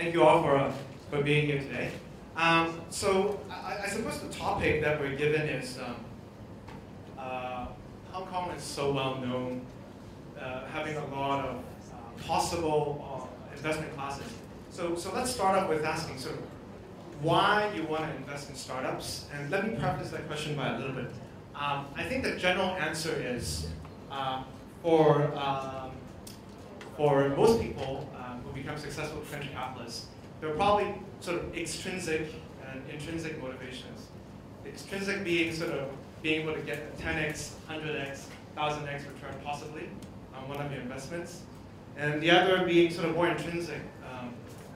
Thank you all for, uh, for being here today. Um, so I, I, suppose the topic that we're given is um, uh, Hong Kong is so well known, uh, having a lot of uh, possible uh, investment classes. So, so let's start off with asking sort of why you want to invest in startups. And let me preface that question by a little bit. Um, I think the general answer is uh, for, um, for most people become successful venture capitalists, there are probably sort of extrinsic and intrinsic motivations. Extrinsic being sort of being able to get a 10x, 100x, 1000x return possibly on one of your investments. And the other being sort of more intrinsic, um,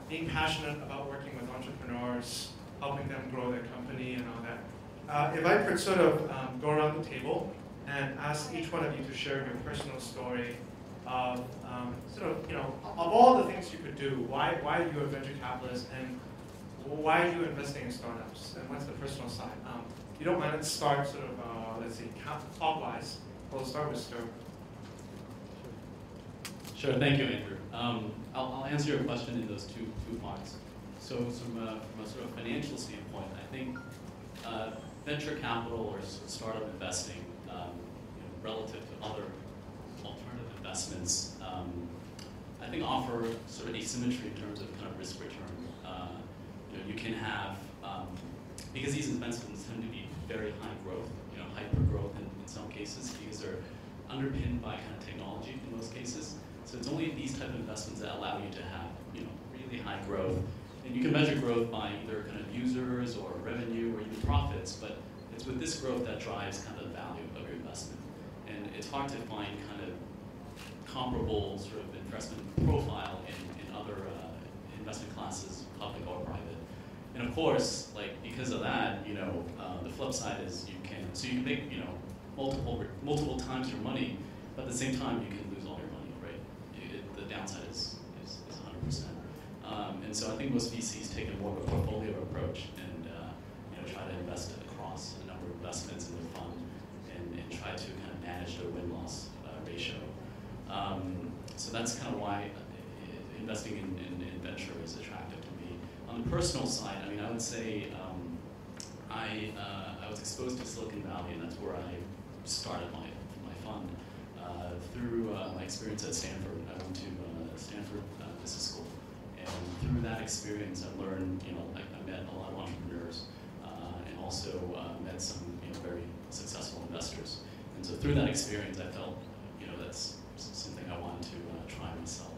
being passionate about working with entrepreneurs, helping them grow their company and all that. Uh, if I could sort of um, go around the table and ask each one of you to share your personal story of um, sort of, you know, of all the things you could do, why, why are you a venture capitalist and why are you investing in startups and what's the personal side? Um, you don't mind, let's start sort of, uh, let's see, clockwise. We'll start with Stu. Sure, thank you, Andrew. Um, I'll, I'll, answer your question in those two, two parts. So from a, from a sort of financial standpoint, I think uh, venture capital or startup investing, um, you know, relative to other investments, um, I think offer sort of asymmetry in terms of kind of risk return. Uh, you know, you can have, um, because these investments tend to be very high growth, you know, hyper growth in, in some cases because they're underpinned by kind of technology in most cases. So it's only these type of investments that allow you to have, you know, really high growth and you can measure growth by either kind of users or revenue or even profits, but it's with this growth that drives kind of the value of your investment. And it's hard to find kind of comparable sort of investment profile in, in other uh, investment classes, public or private. And of course, like because of that, you know, uh, the flip side is you can, so you can make, you know, multiple, multiple times your money, but at the same time you can lose all your money, right? It, the downside is, is, is 100%. Um, and so I think most VCs take a more of a portfolio approach and uh, you know, try to invest across a number of investments in the fund and, and try to kind of manage their win-loss uh, ratio. Um, so that's kind of why uh, investing in, in, in, venture is attractive to me. On the personal side, I mean, I would say um, I, uh, I was exposed to Silicon Valley, and that's where I started my, my fund. Uh, through uh, my experience at Stanford, I went to Stanford Business School and through that experience, I learned, you know, I, I met a lot of entrepreneurs uh, and also uh, met some, you know, very successful investors. And so through that experience, I felt, you know, that's something I wanted to uh, try myself.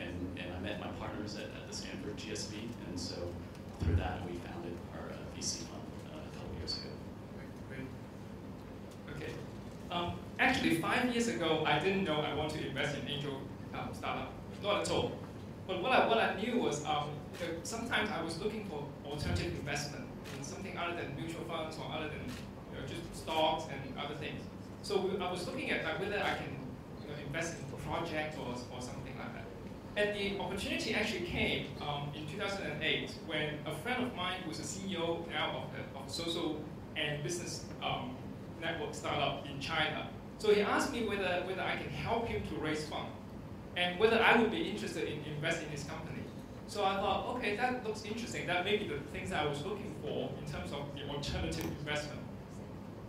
And, and I met my partners at, at the Stanford GSB, and so through that, we founded our uh, VC fund uh, a couple years ago. Great. Okay. Um, actually, five years ago, I didn't know I want to invest in angel um, startup. Not at all. But what I, what I knew was um, sometimes I was looking for alternative investment in something other than mutual funds or other than you know, just stocks and other things. So I was looking at like, whether I can you know, invest in project or, or something like that. And the opportunity actually came um, in 2008 when a friend of mine who was a CEO now of, the, of social and business um, network startup in China. So he asked me whether, whether I can help him to raise funds and whether I would be interested in investing in his company. So I thought, okay, that looks interesting. That may be the things I was looking for in terms of the alternative investment.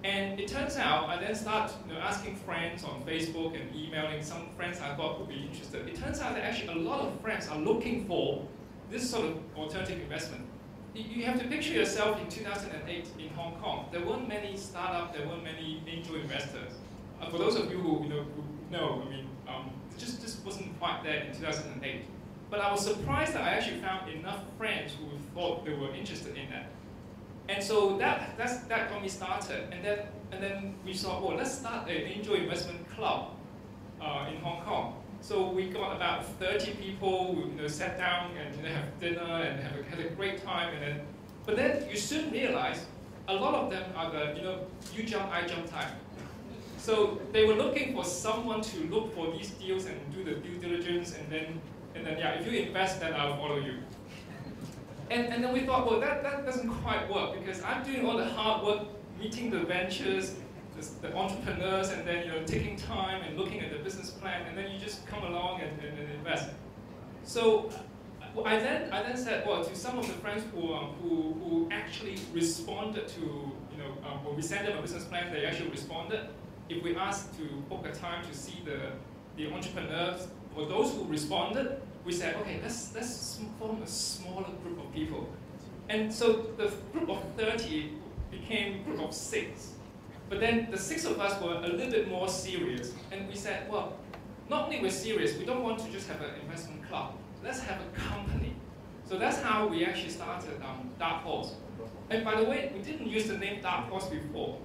And it turns out, I then start you know, asking friends on Facebook and emailing some friends I thought would be interested. It turns out that actually a lot of friends are looking for this sort of alternative investment. You have to picture yourself in 2008 in Hong Kong. There weren't many startups, there weren't many angel investors. Uh, for those of you who, you know, who know, I mean, um, just, just wasn't quite there in 2008. But I was surprised that I actually found enough friends who thought they were interested in that. And so that, that's, that got me started. And then, and then we thought, well, let's start an angel investment club uh, in Hong Kong. So we got about 30 people who you know, sat down and you know, have dinner and have a, had a great time. And then, but then you soon realize a lot of them are the, you know, you jump, I jump type. So they were looking for someone to look for these deals and do the due diligence, and then, and then yeah, if you invest, then I'll follow you. And, and then we thought, well, that, that doesn't quite work because I'm doing all the hard work, meeting the ventures, the, the entrepreneurs, and then you know taking time and looking at the business plan, and then you just come along and, and, and invest. So I then I then said, well, to some of the friends who um, who, who actually responded to you know um, when we sent them a business plan, they actually responded. If we asked to book a time to see the the entrepreneurs or those who responded, we said, okay, let's let's form a smaller group of people. And so the group of 30 became group of six. But then the six of us were a little bit more serious, and we said, well, not only we're serious, we don't want to just have an investment club. Let's have a company. So that's how we actually started um, Dark Horse. And by the way, we didn't use the name Dark Horse before.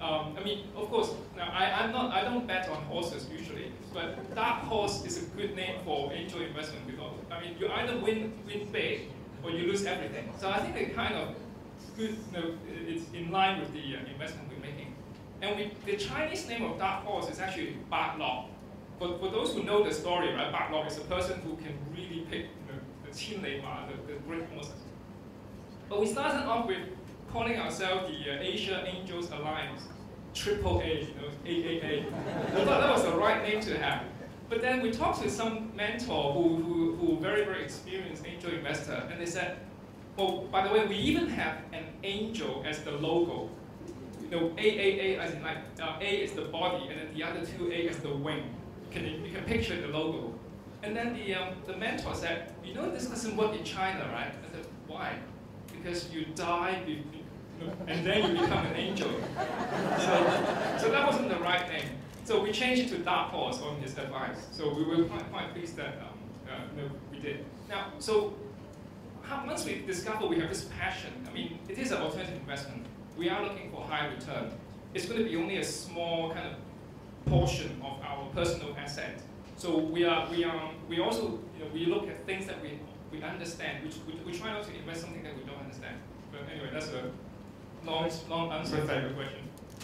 Um, I mean, of course, I, I'm not, I don't bet on horses usually, but Dark Horse is a good name for angel investment. Because, I mean, you either win, win big or you lose everything. So I think it kind of good, you know, it's in line with the uh, investment we're making. And we, the Chinese name of Dark Horse is actually Bak Lok. For, for those who know the story, right, Bak Lok is a person who can really pick you know, the Qin Lei Ma, the, the great horses. But we started off with calling ourselves the uh, Asia Angels Alliance, Triple A, you know, AAA. we thought that was the right name to have. But then we talked to some mentor who, who, who very, very experienced angel investor, and they said, well, by the way, we even have an angel as the logo. You know, AAA as in like, uh, A is the body, and then the other two A is the wing. Can you, you can picture the logo. And then the, um, the mentor said, you know this doesn't work in China, right? I said, why? Because you die be- be- and then you become an angel. So, so that wasn't the right name. So we changed it to Dark Horse on his advice. So we were quite, quite pleased that um, uh, we did. Now, so how, once we discover we have this passion, I mean, it is an alternative investment. We are looking for high return. It's going to be only a small kind of portion of our personal asset. So we are, we are, we also, you know, we look at things that we, we understand. We, we, we try not to invest something that we don't understand. But anyway, that's a long, long answer to Perfect. your question.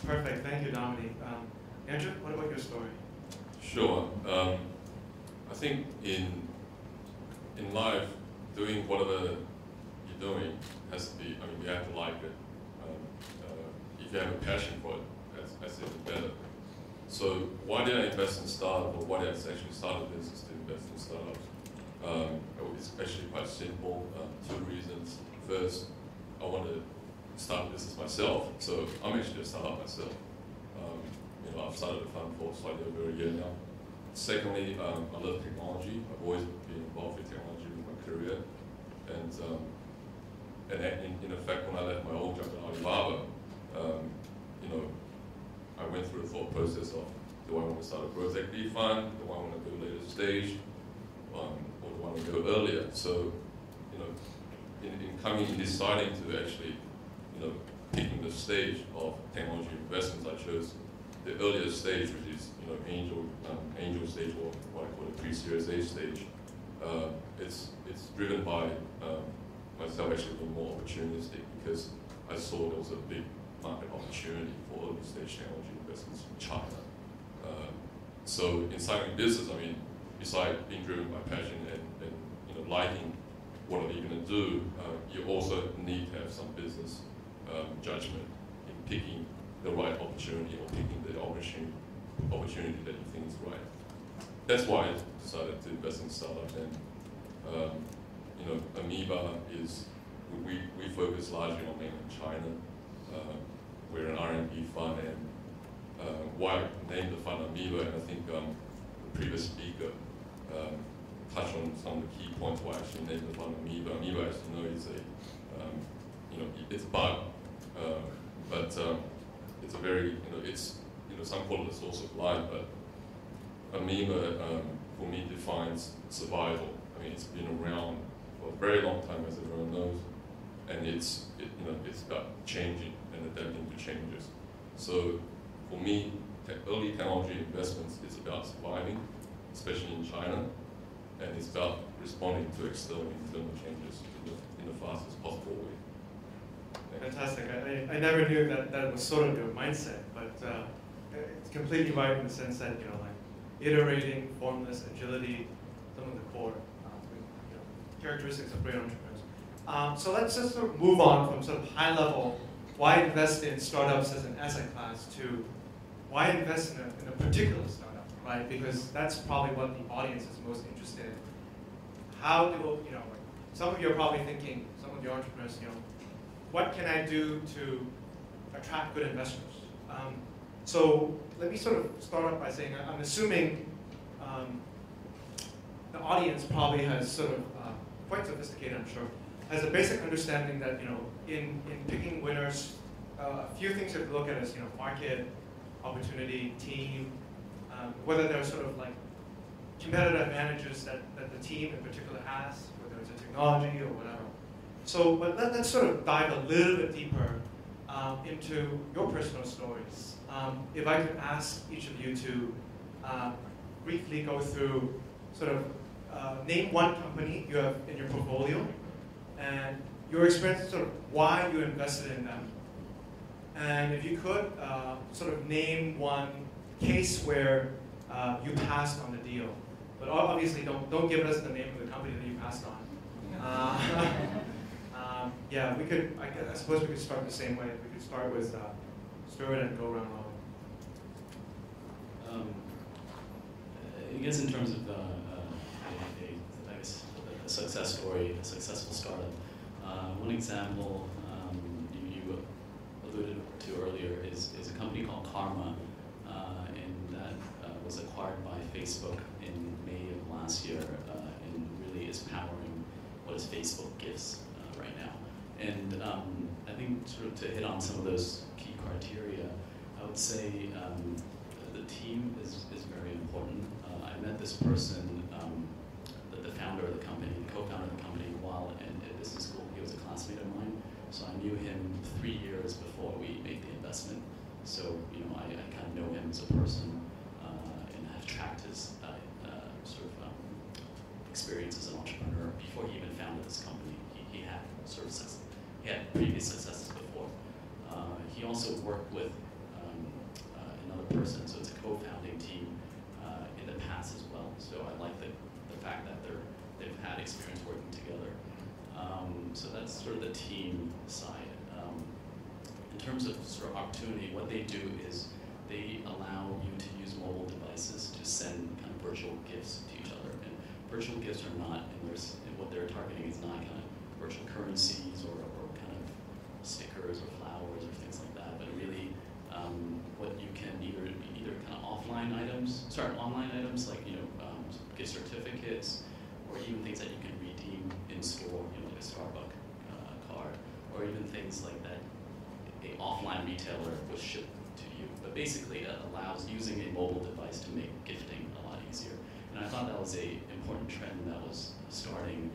Perfect, thank you, Dominic. Um, Andrew, what about your story? Sure. Um, I think in in life, doing whatever you're doing has to be. I mean, you have to like it. Um, uh, if you have a passion for it, that's, that's even better. So why did I invest in startup, or why did I actually start a business to invest in startups? Um, it's actually quite simple. Um, two reasons. First, I want to start a business myself, so I'm actually a startup myself. Um, you know, I've started a fund for slightly over a year now. Secondly, um, I love technology. I've always been involved with technology in my career, and um, and in, in effect, when I left my old job at Alibaba, um, you know, I went through the thought process of do I want to start a growth equity fund? Do I want to go later stage? Um, or do I want to go earlier? So, you know, in, in coming in deciding to actually, you know, picking the stage of technology investments, I chose the earlier stage, which is you know angel um, angel stage or what I call the pre-series A stage. Uh, it's it's driven by um, myself actually being more opportunistic because I saw there was a big market opportunity for early stage technology investments in China. Um, so in starting business, I mean, besides being driven by passion and, and you know liking what are you going to do, uh, you also need to have some business um, judgment in picking the right opportunity or picking the opportunity, opportunity that you think is right. That's why I decided to invest in startup and um, you know Ameba is we, we focus largely on mainland China. Uh, we're an R&D fund and uh, why I named the fund Ameba and I think um, the previous speaker um, touched on some of the key points why I actually named the fund Ameba. Amoeba as you know is a um, you know it's a bug uh, but um, it's a very, you know, it's, you know, some call it a source of life, but amoeba, um, for me, defines survival. I mean, it's been around for a very long time, as everyone knows, and it's, it, you know, it's about changing and adapting to changes. So, for me, te- early technology investments is about surviving, especially in China, and it's about responding to external and internal changes in the, in the fastest possible way. Fantastic. I, I I never knew that that was sort of your mindset, but uh, it's completely right in the sense that, you know, like iterating, formless, agility, some of the core uh, you know, characteristics of great entrepreneurs. Um, so let's just sort of move on from sort of high level, why invest in startups as an asset class to why invest in a, in a particular startup, right? Because that's probably what the audience is most interested in. How do, you know, some of you are probably thinking, some of the entrepreneurs, you know, what can I do to attract good investors? Um, so let me sort of start off by saying I'm assuming um, the audience probably has sort of uh, quite sophisticated, I'm sure, has a basic understanding that you know in, in picking winners, uh, a few things you have to look at is you know market, opportunity, team, um, whether there's sort of like competitive advantages that, that the team in particular has, whether it's a technology or whatever. So, but let, us sort of dive a little bit deeper um, into your personal stories. Um, if I could ask each of you to uh, briefly go through sort of uh, name one company you have in your portfolio and your experience, sort of why you invested in them. And if you could, uh, sort of name one case where uh, you passed on the deal. But obviously, don't, don't give us the name of the company that you passed on. Uh, um, yeah, we could, I, I, suppose we could start the same way. We could start with uh, Stuart and go around robin. Um, I guess in terms of uh, a, a, I guess a success story, a successful startup, uh, one example um, you, you, alluded to earlier is, is a company called Karma, uh, and that uh, was acquired by Facebook in May of last year, uh, and really is powering what is Facebook Gifts uh, right now. And um, I think sort of to hit on some of those key criteria, I would say um, the team is, is very important. Uh, I met this person, um, the, the, founder of the company, co-founder of the company, while in, in business school. He was a classmate of mine, so I knew him three years before we made the investment. So you know, I, I kind of know him as a person uh, and have tracked his uh, uh, sort of um, experience as an entrepreneur before he even founded this company. He, he had previous successes before. Uh, he also worked with um, uh, another person, so it's a co-founding team uh, in the past as well. So I like the, the fact that they're they've had experience working together. Um, so that's sort of the team side. Um, in terms of sort of opportunity, what they do is they allow you to use mobile devices to send kind of virtual gifts to each other. And virtual gifts are not, and, and what they're targeting is not kind of virtual currencies or, or kind of stickers or flowers or things like that, but really um, what you can either either kind of offline items, sorry, online items like you know um, gift certificates, or even things that you can redeem in store, you know, like a Starbucks uh, card, or even things like that a offline retailer will ship to you. But basically, it allows using a mobile device to make gifting a lot easier. And I thought that was a important trend that was starting,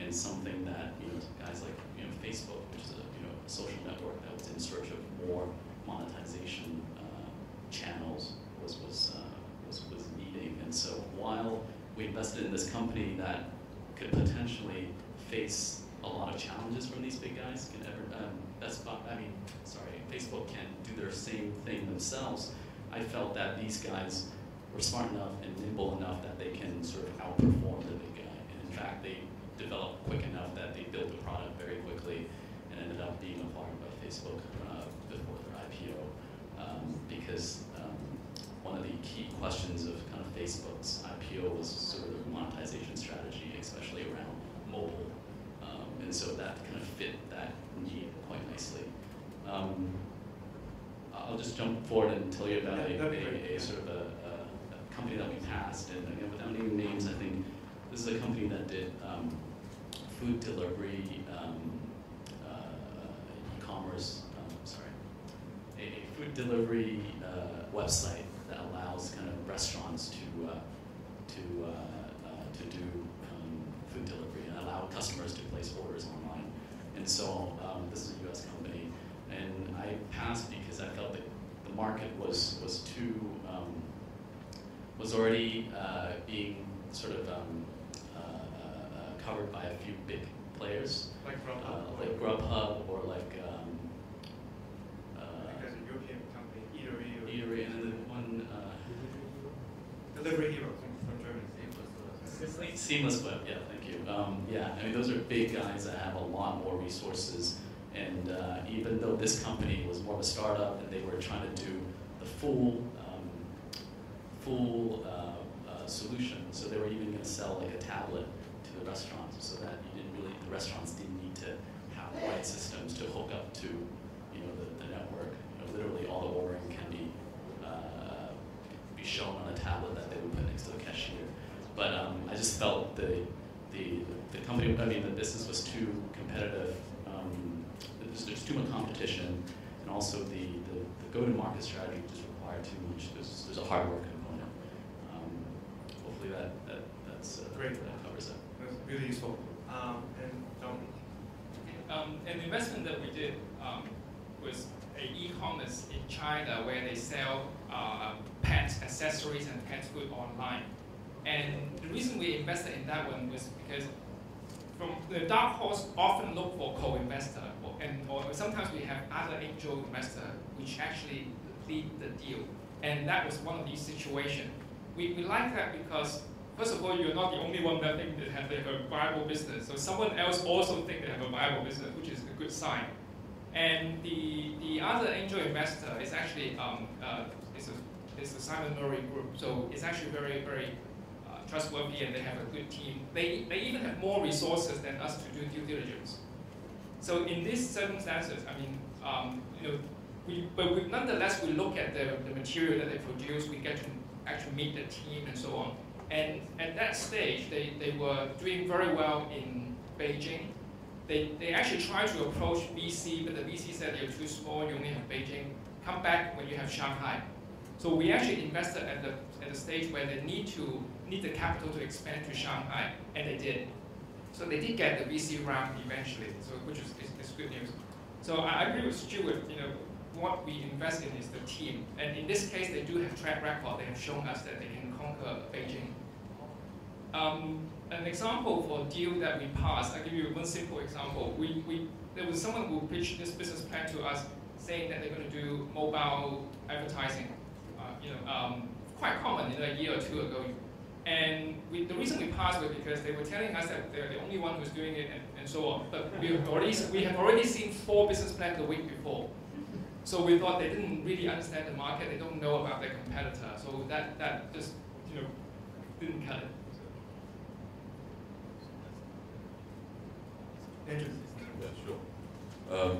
and something that you know guys like you know Facebook, which is a you know a social network that was in search of more monetization uh, channels, was was, uh, was was needing. And so while we invested in this company that could potentially face a lot of challenges from these big guys. Can ever, um, that's I mean, sorry, Facebook can do their same thing themselves. I felt that these guys were smart enough and nimble enough that they can sort of outperform the big guy. And in fact, they developed quick enough that they built the product very quickly and ended up being acquired by Facebook uh, before their IPO. Um, because um, one of the key questions of kind of Facebook's IPO was sort of their monetization strategy, especially around mobile. Um, and so that kind of fit that need quite nicely. Um, I'll just jump forward and tell you about yeah, a, a, a, sort of a, a, company that we passed. And again, without naming names, I think this is a company that did um, food delivery, um, uh, e-commerce, um, sorry, a, food delivery uh, website that allows kind of restaurants to uh, to uh, uh, to do um, food delivery and allow customers to place orders online. And so um, this is a U.S. company, and I passed because I felt that the market was was too um, was already being sort of um, covered by a few big players, like Grubhub, uh, like Grubhub or like. Um, uh, because a European company, Eatery, or Eatery, and then the one Delivery Hero from, from Germany. Seamless, Seamless Web, yeah, thank you. Um, yeah, I mean, those are big guys that have a lot more resources. And uh, even though this company was more of a startup and they were trying to do the full, um, full uh, uh, solution, so they were even going to sell like a tablet restaurants so that you didn't really the restaurants didn't need to have the right systems to hook up to, you know, the, the network. You know, literally all the ordering can be uh, be shown on a tablet that they would put next to the cashier. But um, I just felt the, the the company, I mean, the business was too competitive. Um, there's, there's too much competition, and also the, the, the go-to-market strategy just required too much. There's, there's a hard work component. Um, hopefully that, that that's uh, Great. that covers it. That's really useful. Um, and John, Um, an investment that we did um, was a e-commerce in China where they sell uh, pet accessories and pet food online. And the reason we invested in that one was because from the dark horse often look for co-investor, or, and or sometimes we have other angel investor which actually lead the deal. And that was one of these situations. We, we like that because First of all, you're not the only one that think they have, a viable business. So someone else also think they have a viable business, which is a good sign. And the, the other angel investor is actually um, uh, is a, is a Simon Murray group. So it's actually very, very uh, trustworthy and they have a good team. They, they even have more resources than us to do due diligence. So in these circumstances, I mean, um, you know, we, but we, nonetheless, we look at the, the material that they produce, we get to actually meet the team and so on. And at that stage, they, they were doing very well in Beijing. They, they actually tried to approach VC, but the VC said you're too small, you only have Beijing. Come back when you have Shanghai. So we actually invested at the, at the stage where they need to need the capital to expand to Shanghai, and they did. So they did get the VC round eventually, so which is, is, is good news. So I agree with Stuart, you know, what we invest in is the team. And in this case, they do have track record. They have shown us that they can conquer Beijing. Um, an example for a deal that we passed, I'll give you one simple example. We, we, there was someone who pitched this business plan to us saying that they're going to do mobile advertising. Uh, you know, um, quite common in a year or two ago. And we, the reason we passed was because they were telling us that they're the only one who's doing it and, and so on. But we have, already, we have already seen four business plans the week before. So we thought they didn't really understand the market, they don't know about their competitor. So that, that just, you know, didn't cut it. Andrew. Yeah, sure. Um,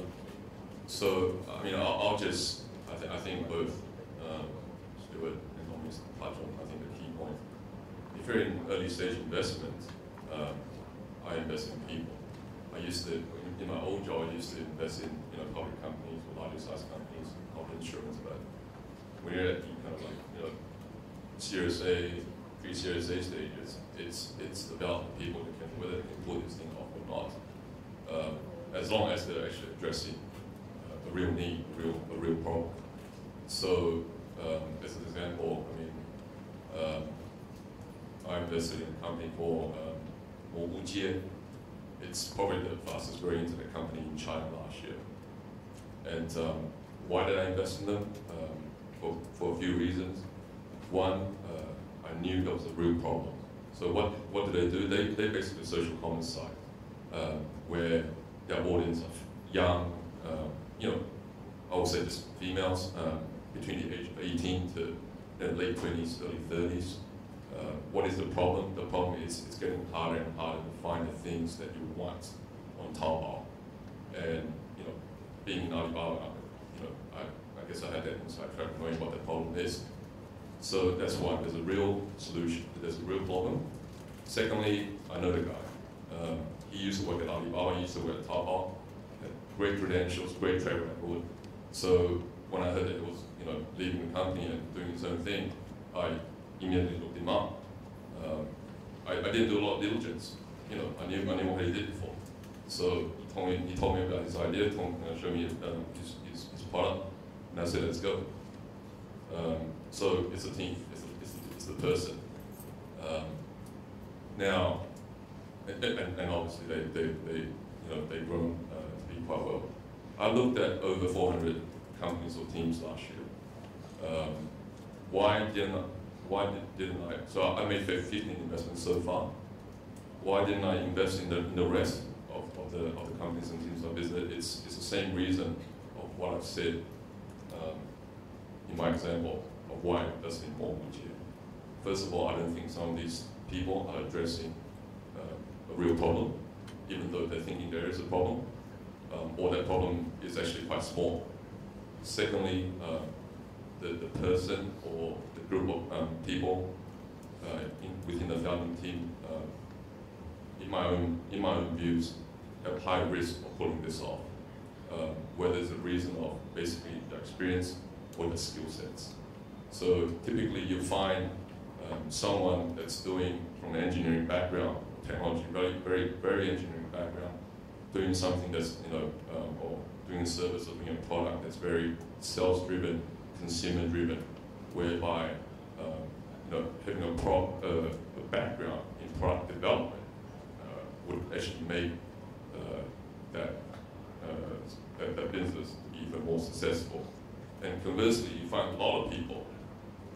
so, I mean, I'll, I'll just, I, th- I think both um, Stuart and Tommy touched on, I think, the key point. If you're in early stage investment, um, I invest in people. I used to, in my old job, I used to invest in, you know, public companies or larger size companies, corporate insurance, but when you're at the kind of like, you know, Series A, pre-Series A stages, it's, it's about people that can, whether they can pull this thing off or not um, as long as they're actually addressing uh, a real need, a real, a real problem. So, um, as an example, I mean, um, I invested in a company called um, Mogujie. It's probably the fastest growing internet company in China last year. And um, why did I invest in them? Um, for, for a few reasons. One, uh, I knew there was a real problem. So what, what do they do? They, they basically social commerce site um, where their audience of young, um, you know, I would say just females um, between the age of 18 to late 20s, early 30s. Uh, what is the problem? The problem is it's getting harder and harder to find the things that you want on Taobao. And, you know, being in Alibaba, you know, I, I guess I had that inside track knowing what the problem is. So that's one, there's a real solution, there's a real problem. Secondly, I know the guy. Um, he used to work at Alibaba, he used to work at Taobao, had great credentials, great track record. So when I heard that he was, you know, leaving the company and doing his own thing, I immediately looked him up. Um, I, I didn't do a lot of diligence. You know, I knew, I knew what he did before. So he told me, he told me about his idea, told me, uh, showed me um, his, his, his product, and I said, let's go. Um, so it's a team, it's, a, it's, a, it's the person. Um, now, and, and, obviously they, they, they, you know, they've grown uh, to be quite well. I looked at over 400 companies or teams last year. Um, why didn't I, why did, didn't I? So I made 15 investments so far. Why didn't I invest in the, in the rest of, of, the, of the companies and teams I visited? It's, it's the same reason of what I've said um, in my example why I invested in Mogujie. First of all, I don't think some of these people are addressing uh, a real problem. even though they're thinking there is a problem, um, or that problem is actually quite small. Secondly, uh, the, the person or the group of um, people uh, in, within the founding team, uh, in my own in my own views, have high risk of pulling this off. Um, whether it's a reason of basically their experience or their skill sets. So typically you find um, someone that's doing from an engineering background, technology, very, very, very engineering background, doing something that's, you know, um, or doing a service or doing a product that's very sales-driven, consumer-driven, whereby, um, you know, having a, pro, uh, a background in product development uh, would actually make uh, that, uh, that, that business even more successful. And conversely, you find a lot of people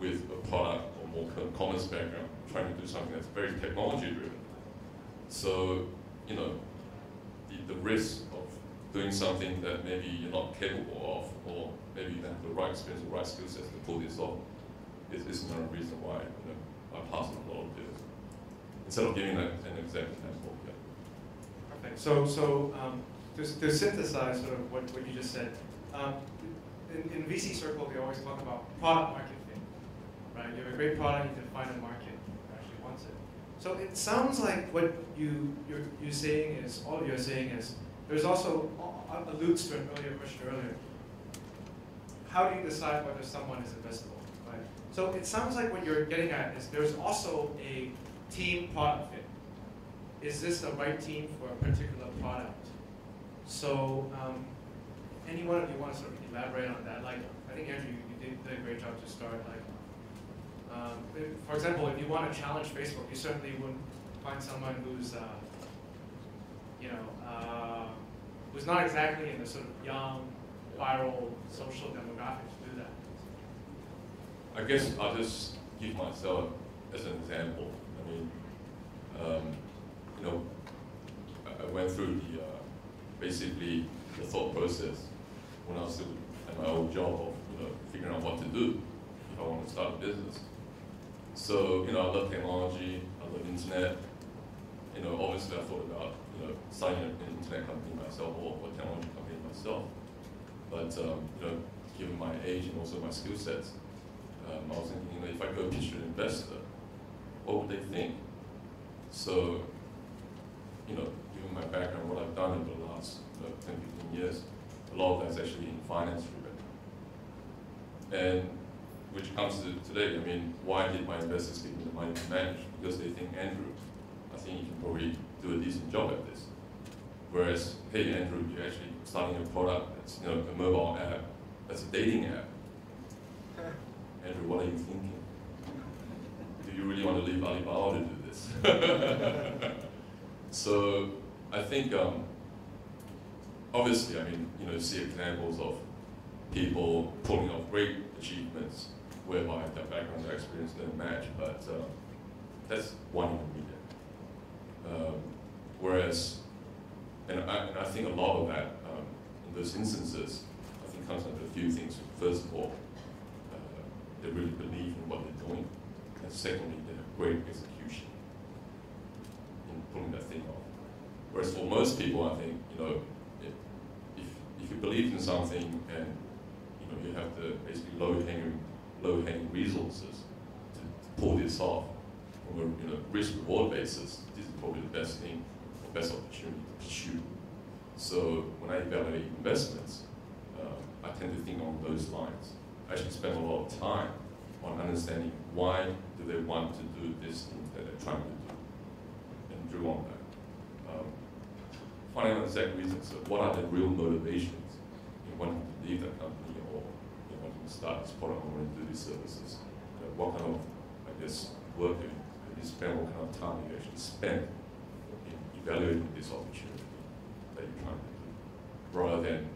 with a product or more commerce background trying to do something that's very technology driven. So, you know, the, the risk of doing something that maybe you're not capable of, or maybe you don't have the right experience, the right skill sets to pull this off, is, is another reason why you know, I pass on a lot of this. Instead of giving an, an exact example, yeah. Perfect. So, so um, to, to synthesize sort of what, what you just said, um, in, in VC circle, we always talk about product market right? You have a great product, you can find a market that actually wants it. So it sounds like what you, you're, you're saying is, all you're saying is, there's also, alludes to an earlier question earlier, how do you decide whether someone is investable, right? So it sounds like what you're getting at is there's also a team product fit. Is this the right team for a particular product? So um, any one of you want to sort of elaborate on that? Like, I think Andrew, you did a great job to start. Like, um, for example, if you want to challenge Facebook, you certainly wouldn't find someone who's, uh, you know, uh, who's not exactly in the sort of young, viral, social demographic to do that. I guess I'll just give myself as an example. I mean, um, you know, I, went through the uh, basically the thought process when I was at my old job of you know figuring out what to do if I want to start a business. So you know, I love technology, I love internet. You know, obviously I thought about you know starting an internet company myself or a technology company myself. But um, you know, given my age and also my skill sets, um, I was thinking, you know, if I go pitch to an investor, what would they think? So, you know, given my background, what I've done over the last you know, 10, 15 years, a lot of that's actually in finance driven. And which comes to today, I mean, why did my investors give me the money to manage? Because they think, Andrew, I think you can probably do a decent job at this. Whereas, hey, Andrew, you're actually starting a product that's you know, a mobile app, that's a dating app. Andrew, what are you thinking? Do you really want to leave Alibaba to do this? so I think um, obviously, I mean, you know, see examples of people pulling off great achievements whereby their background, their experience don't match, but uh, that's one in a million. Um, whereas, and I, and I, think a lot of that, um, in those instances, I think comes to a few things. First of all, uh, they really believe in what they're doing, and secondly, they have great execution in pulling that thing off. Whereas for most people, I think, you know, if if you believe in something and you know you have the basically low hanging low hanging resources to, pull this off from a you know risk reward basis, this is probably the best thing or best opportunity to pursue. So when I evaluate investments, um, I tend to think on those lines. I actually spend a lot of time on understanding why do they want to do this thing that they're trying to do, and drew on that finding out exact reasons of what are the real motivations in wanting to leave that company or in wanting to start this product or wanting to do these services. Uh, what kind of, I guess, work have you spend, what kind of time you actually spend in evaluating this opportunity that you're trying to do, rather than,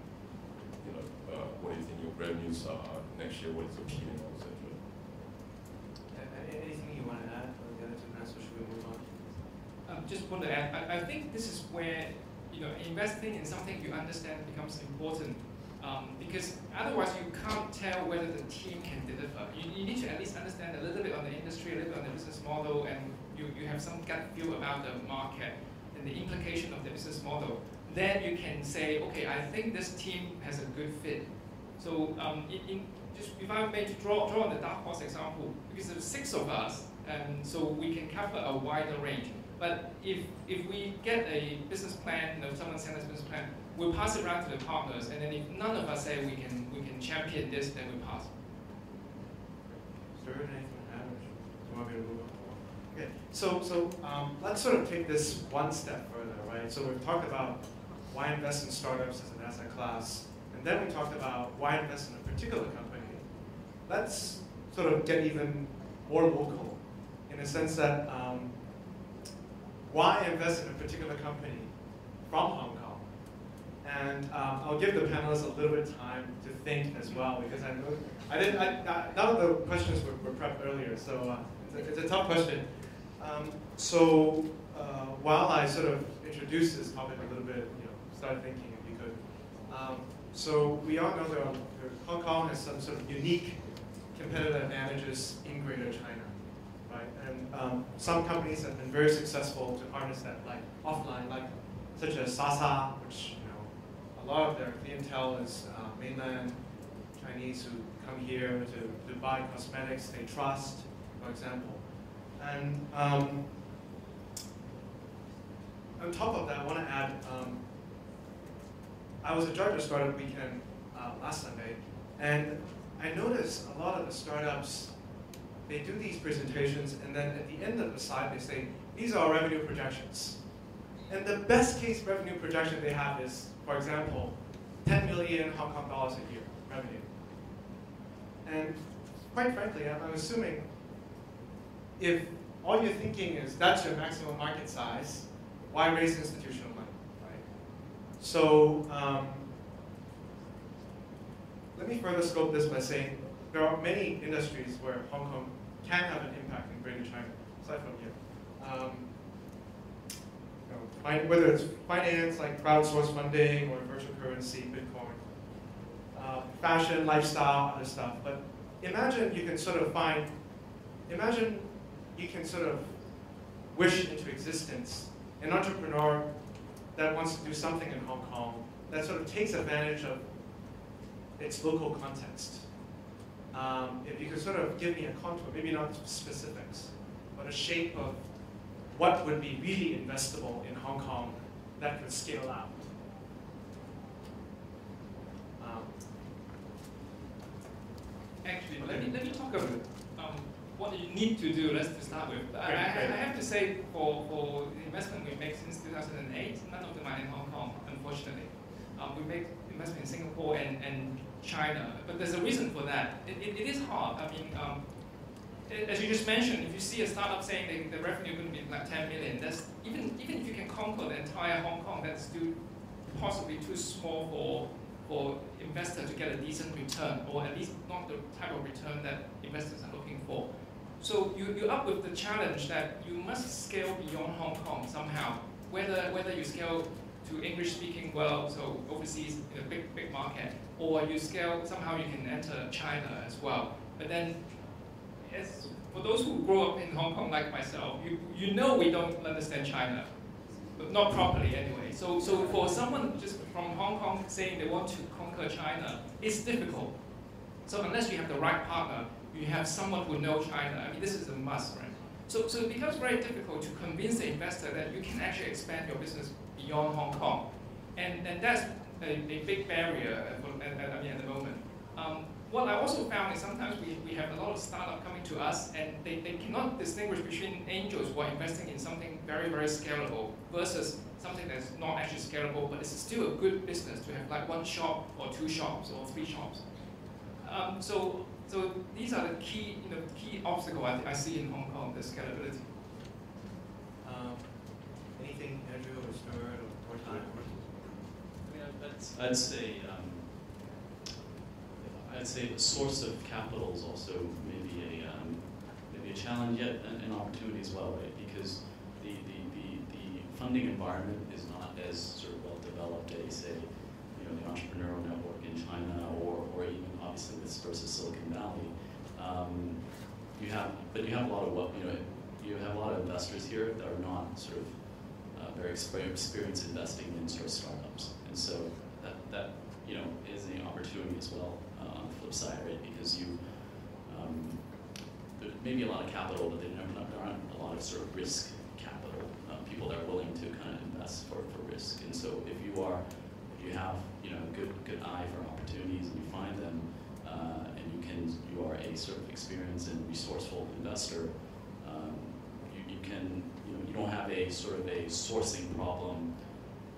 you know, uh, what do you think your revenues are next year, what is your P&L, etc. Anything you want to add? The other two answers, should we move on? Um, just want to add, I, I think this is where you know, investing in something you understand becomes important um, because otherwise you can't tell whether the team can deliver. You, you need to at least understand a little bit on the industry, a little bit on the business model, and you, you have some gut feel about the market. And the implication of the business model, then you can say, okay, I think this team has a good fit. So um, in, in just if I may to draw, draw on the dark horse example, because there's six of us, and so we can cover a wider range. But if, if we get a business plan, you know, someone sends us a business plan, we'll pass it around to the partners, and then if none of us say we can, we can champion this, then we pass. Okay, so, so um, let's sort of take this one step further, right? So we've talked about why invest in startups as an asset class, and then we talked about why invest in a particular company. Let's sort of get even more local in the sense that um, why invest in a particular company from Hong Kong? And um, I'll give the panelists a little bit of time to think as well because I know I didn't. I, I, none of the questions were, were prepped earlier, so uh, it's, a, it's, a, tough question. Um, so uh, while I sort of introduce this topic a little bit, you know, start thinking if you could. Um, so we all know that Hong Kong has some sort of unique competitive advantages in Greater China? And um, some companies have been very successful to harness that, like offline, like such as Sasa, which you know, a lot of their clientele is uh, mainland Chinese who come here to, to buy cosmetics they trust, for example. And um, on top of that, I want to add, um, I was a judge Startup Weekend uh, last Sunday, and I noticed a lot of the startups, they do these presentations, and then at the end of the slide, they say, these are our revenue projections. And the best case revenue projection they have is, for example, 10 million Hong Kong dollars a year revenue. And quite frankly, I'm assuming if all you're thinking is that's your maximum market size, why raise institutional money, right? So um, let me further scope this by saying there are many industries where Hong Kong can have an impact in Greater China, aside from here. Um, you know, whether it's finance, like crowdsource funding, or virtual currency, Bitcoin, uh, fashion, lifestyle, other stuff. But imagine you can sort of find, imagine you can sort of wish into existence an entrepreneur that wants to do something in Hong Kong that sort of takes advantage of its local context. Um, if you could sort of give me a contour, maybe not specifics, but a shape of what would be really investable in Hong Kong that could scale out. Actually, let me, let me talk about um, what you need to do, let's to start with. I, I, I, have to say, for, for the investment we make since 2008, none of them are in Hong Kong, unfortunately. Um, we make investment in Singapore and, and China, but there's a reason for that. It, it, it is hard. I mean, um, as you just mentioned, if you see a startup saying the, revenue going to be like 10 million, that's even even if you can conquer the entire Hong Kong, that's still possibly too small for for investor to get a decent return, or at least not the type of return that investors are looking for. So you, you're up with the challenge that you must scale beyond Hong Kong somehow, whether, whether you scale to English-speaking world, so overseas in a big, big market, or you scale, somehow you can enter China as well. But then, as for those who grow up in Hong Kong like myself, you, you know we don't understand China but not properly anyway. So, so for someone just from Hong Kong saying they want to conquer China, it's difficult. So unless you have the right partner, you have someone who knows China. I mean, this is a must, right? So, so it becomes very difficult to convince the investor that you can actually expand your business beyond Hong Kong. And, and that's a, a big barrier at, at, at, at the moment. Um, what I also found is sometimes we, we have a lot of startup coming to us and they, they cannot distinguish between angels who are investing in something very, very scalable versus something that's not actually scalable, but it's still a good business to have like one shop or two shops or three shops. Um, so, so these are the key, you know, key obstacle I, I see in Hong Kong, the scalability. Um, anything, Andrew or Stuart or, or time? I mean, I'd, I'd say um, I'd say the source of capital is also maybe a um, maybe a challenge yet an, an, opportunity as well, right? Because the, the, the, the funding environment is not as sort of well developed as say, you know, the entrepreneurial network in China or, or even obviously this versus Silicon Valley. Um, you have, but you have a lot of you know, you have a lot of investors here that are not sort of uh, very experienced investing in sort of startups. And so that, that you know, is an opportunity as well uh, on the flip side, right? Because you, um, there may be a lot of capital, but there aren't a lot of sort of risk capital, uh, people that are willing to kind of invest for, for risk. And so if you are, you have, you know, good, good eye for opportunities and you find them, uh, and you can, you are a sort of experienced and resourceful investor, um, you, you can, you know, you don't have a sort of a sourcing problem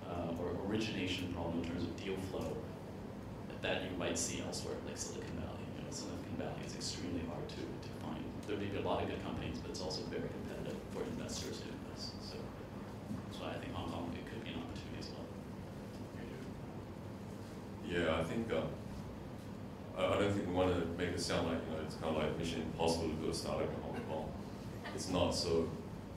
uh, or origination problem in terms of deal flow that you might see elsewhere, like Silicon Valley. You know, Silicon Valley is extremely hard to, to find. There may be a lot of good companies, but it's also very competitive for investors to invest. So why I think Hong Kong it could be an opportunity as well. Yeah, I think uh, I don't think we want to make it sound like you know it's kind of like mission impossible to do a startup in Hong Kong. It's not so,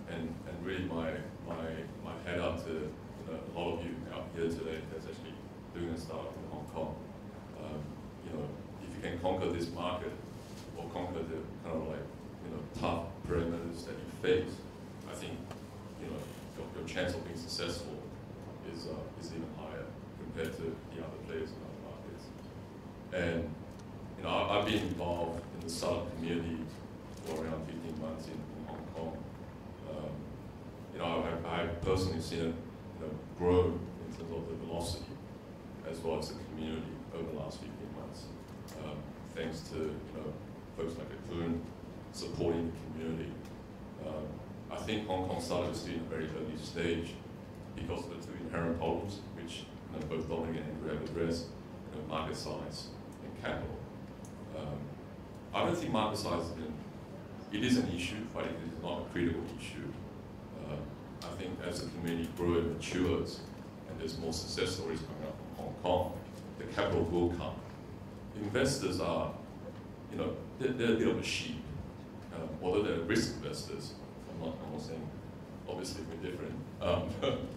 and and really my my my head up to you know, a lot of you out here today that's actually doing a startup in Hong Kong um, you know, if you can conquer this market or conquer the kind of like, you know, tough parameters that you face, I think, you know, your, your chance of being successful is, uh, is even higher compared to the other players. And, you know, I, have been involved in the startup community for around 15 months in, Hong Kong. Um, you know, I, I personally seen it you know, grow in terms of the velocity as well as the community over the last 15 months, um, thanks to you know folks like CoCoon supporting the community. Um, I think Hong Kong started still in a very early stage because of the two inherent problems, which you know, both Dominic and Andrew have addressed, you know, market size capital. Um, I don't think market size is an, it is an issue, but it is not a critical issue. Uh, I think as the community grows and matures, and there's more success stories coming up from Hong Kong, the capital will come. Investors are, you know, they're, they're a bit of a sheep. Um, although they're risk investors, I'm not, I'm not saying, obviously we're different. Um,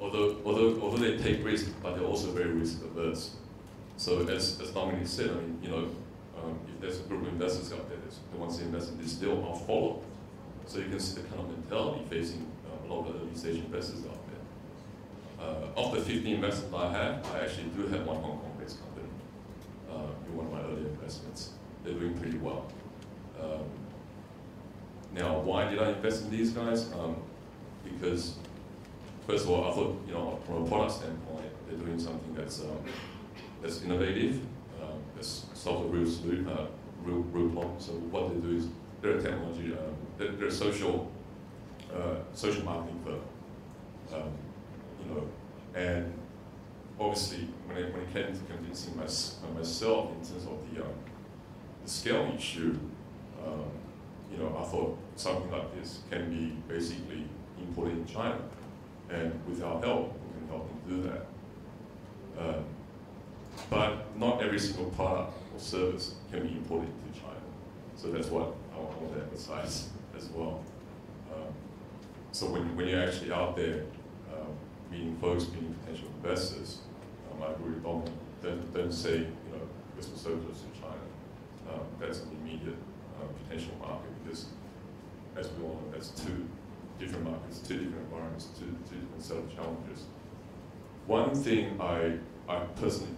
although, although, although they take risk, but they're also very risk averse. So as, as Dominic said, I mean, you know, um, if there's a group of investors out there that wants to invest in this deal, are followed. So you can see the kind of mentality facing uh, a lot of the early stage investors out uh, of the 15 investments I have, I actually do have one Hong Kong-based company uh, in one of my early investments. They're doing pretty well. Um, now, why did I invest in these guys? Um, because, first of all, I thought, you know, from a product standpoint, they're doing something that's um, that's innovative, um, that's solves a real, uh, real, real problem. So what they do is they're a technology, um, they're, they're, social, uh, social marketing firm. Um, you know, and obviously when it, when it came to convincing my, myself in terms of the, um, the scale issue, um, you know, I thought something like this can be basically imported in China, and with our help, we can help them do that. Um, but not every single product or service can be imported to China. So that's what I want to emphasize as well. Um, so when, when you're actually out there meeting folks, meeting potential investors. Um, I agree with Dominic. Don't, don't say, you know, so close to China. Um, that's an immediate uh, potential market because, as we all know, that's two different markets, two different environments, two, two different set of challenges. One thing I, I personally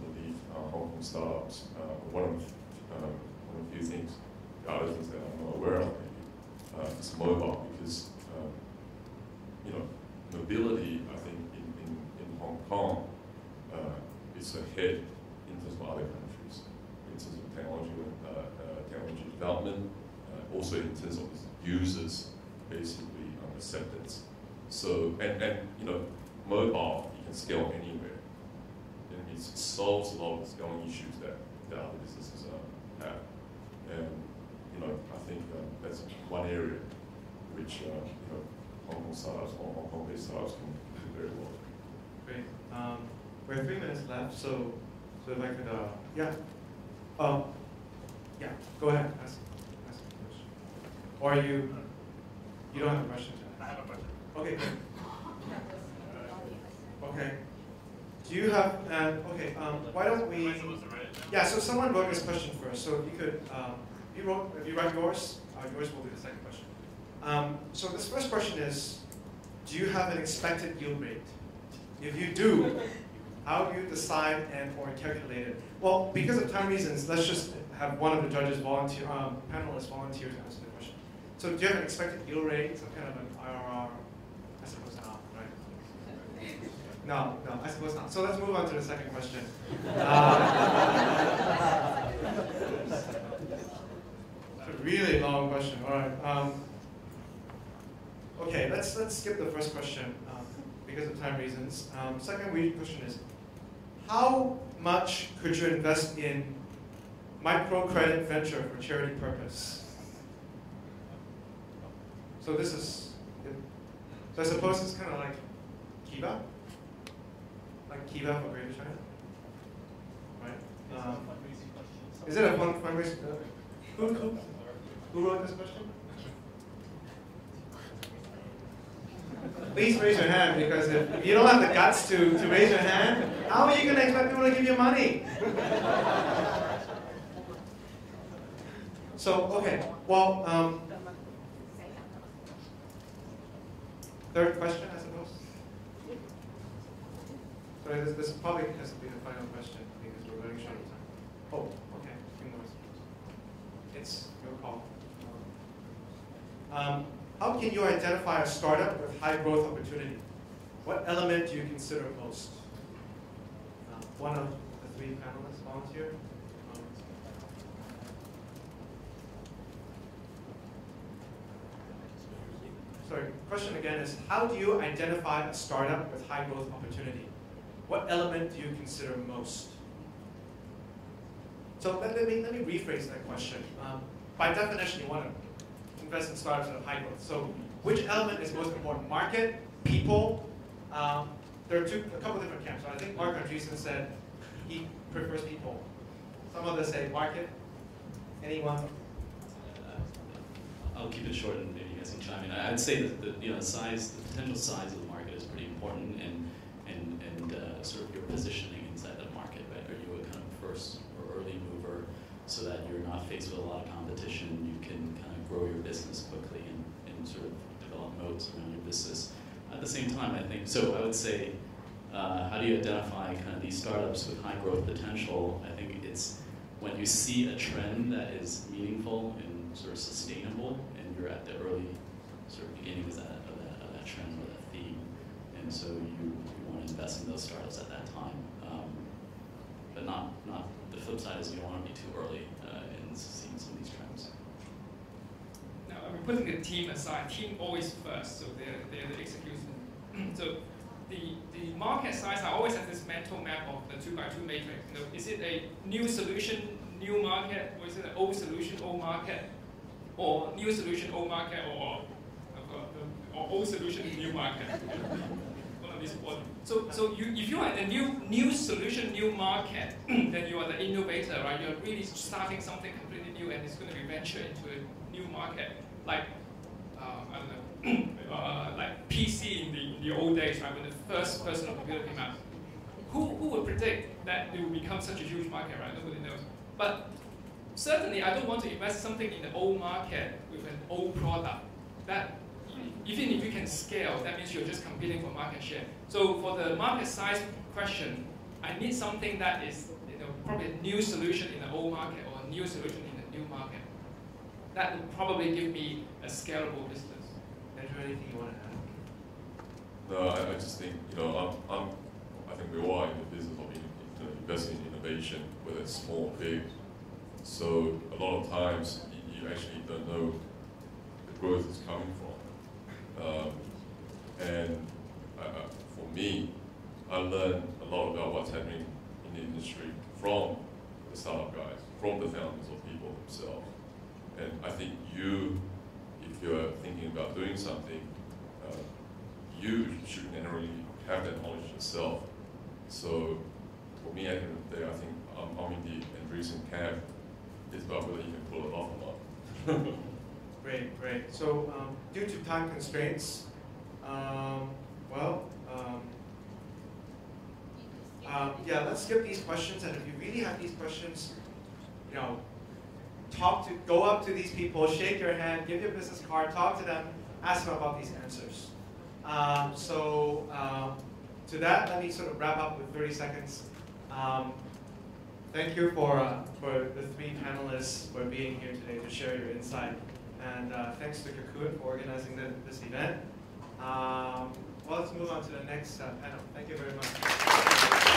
believe uh, Hong Kong startups, uh, one, of, um, one of the few things, the other things that I'm not aware of maybe, uh, is mobile because, um, you know, mobility, I think, in Hong Kong uh, is ahead in terms of other countries, in terms of technology, uh, uh, technology development, uh, also in terms of users, basically um, acceptance. So, and, and you know, mobile, you can scale anywhere. And it solves a lot of the scaling issues that, that other businesses uh, have. And, you know, I think um, that's one area which, uh, you know, Hong Kong startups or Hong Kong-based startups can do very well. Great. Um, we have three minutes left, so so if I could, uh, yeah. Um, yeah, go ahead. Ask, ask a question. Or you, you don't have a question I have a question. Okay. Okay. Do you have, uh, okay, um, why don't we, yeah, so someone wrote this question first, so if you could, um, you wrote, if you write yours, uh, yours will be the second question. Um, so this first question is, do you have an expected yield rate? If you do, how do you decide and or calculate it? Well, because of time reasons, let's just have one of the judges volunteer, um, panelists volunteer to answer the question. So do you have an expected yield rate, some kind of an IRR? I suppose not, right? No, no, I suppose not. So let's move on to the second question. Uh, a really long question. All right. Um, okay, let's let's skip the first question um, because of time reasons. Um, second question is, how much could you invest in microcredit venture for charity purpose? So this is, so I suppose it's kind of like Kiva, like Kiva for Greater China, right? Um, is it a fun fundraising? Who, who, who wrote this question? Please raise your hand because if, if you don't have the guts to, to raise your hand, how are you going to expect people to give you money? So, okay, well, um, third question? Sorry, this, this probably has to be the final question because we're running short of time. Oh, okay, few more. It's your call. Um, how can you identify a startup with high growth opportunity? What element do you consider most? Uh, one of the three panelists volunteer. Sorry, question again is how do you identify a startup with high growth opportunity? What element do you consider most? So let, let me, let me rephrase that question. Um, by definition, you want to invest in startups that have high growth. So which element is most important? Market, people. Um, there are two, a couple different camps. So I think Marc Andreessen said he prefers people. Some others say market. Anyone? Uh, I'll keep it short and maybe you guys can chime in. I'd say that the you know size, the potential size of the market is pretty important, and sort of your positioning inside the market. Right? Are you a kind of first or early mover, so that you're not faced with a lot of competition? You can kind of grow your business quickly and, and sort of develop moats around your business. At the same time, I think so. I would say, uh, how do you identify kind of these startups with high growth potential? I think it's when you see a trend that is meaningful and sort of sustainable, and you're at the early sort of beginnings of that, of that, of that trend or that theme, and so you, you want to invest in those startups at that time. Um, but not, not the flip side is you don't want to be too early uh, in seeing some of these trends. Now, I mean, putting the team aside, team always first, so they're, they're the execution. so the, the market size, I always have this mental map of the two by two matrix. You know, is it a new solution, new market, or is it an old solution, old market, or new solution, old market, or, or old solution, new market? These one. So, so you, if you are a new, new solution, new market, then you are the innovator, right? You're really starting something completely new, and it's going to be venture into a new market, like um, I don't know, uh, like PC in the, in the old days, right, when the first personal computer came out. Who, who would predict that it would become such a huge market, right? Nobody knows. But certainly, I don't want to invest something in the old market with an old product. That even if you can scale, that means you're just competing for market share. So for the market size question, I need something that is you know, probably a new solution in the old market or a new solution in the new market. That would probably give me a scalable business. Andrew, anything you want to add? No, I, I just think, you know, I'm, I'm, I think we all are in the business of in, in, investing in innovation, whether it's small or big. So a lot of times you, you actually don't know the growth is coming from. Um, and I, for me, I learned a lot about what's happening in the industry from the startup guys, from the founders or people themselves. And I think you, if you're thinking about doing something, uh, you should generally have that knowledge yourself. So for me, at the end of the day, I think I'm, I'm in the Andreessen camp. It's about whether you can pull it off or not. Great, great. So um, due to time constraints, um, well, um, um, yeah, let's skip these questions. And if you really have these questions, you know, talk to, go up to these people, shake your hand, give your business card, talk to them, ask them about these answers. Um, so um, to that, let me sort of wrap up with 30 seconds. Thank you for, uh, for the three panelists for being here today to share your insight. And uh, thanks to CoCoon for organizing the, this event. Um, well, let's move on to the next uh, panel. Thank you very much.